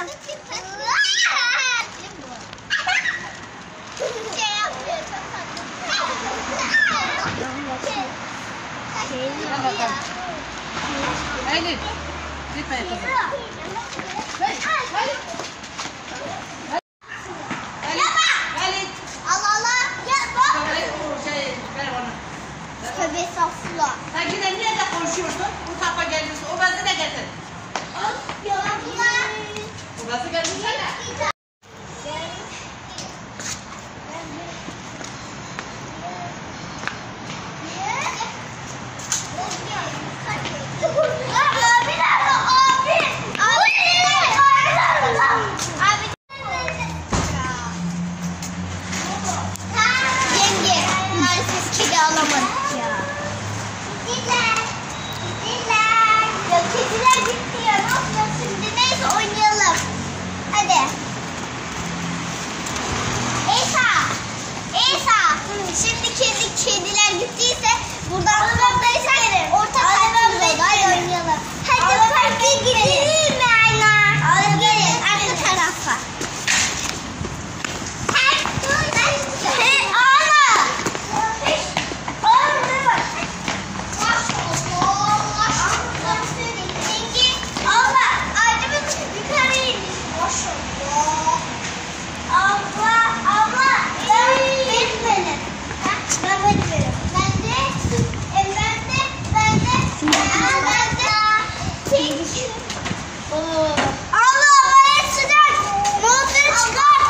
十，啊！啊！哎你，你分什？哎，哎。Gracias. Oo. Allah bana sıcak. Montları çıkar.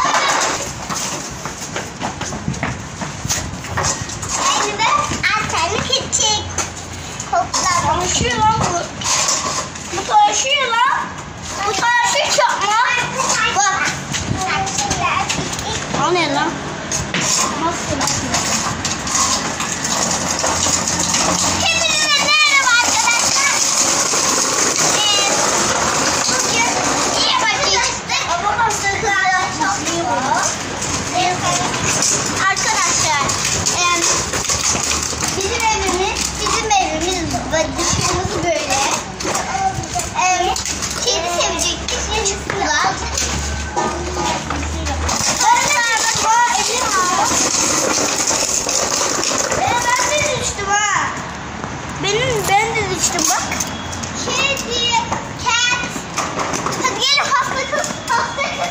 Elime antenli küçük. Koklar. Konuşuyor lan bu. Bu konuşuyor lan. Bu konuşuyor çakma. Bak. O lan? Nasıl? Nasıl? used to work. Kids here, cats. Forget hospital, hospital,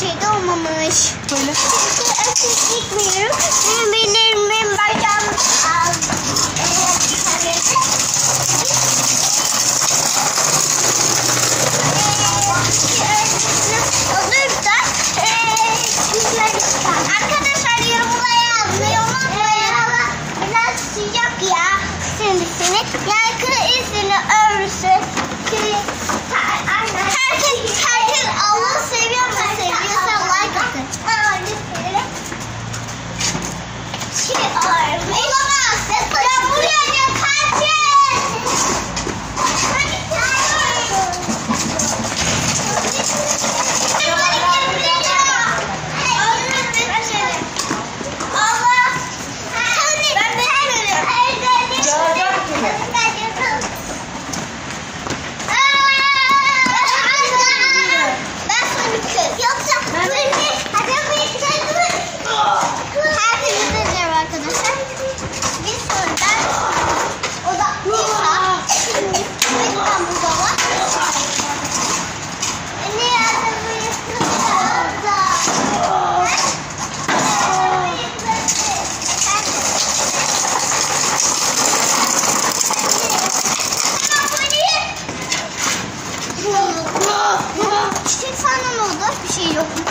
Şey de olmamış. Böyle. Thank you.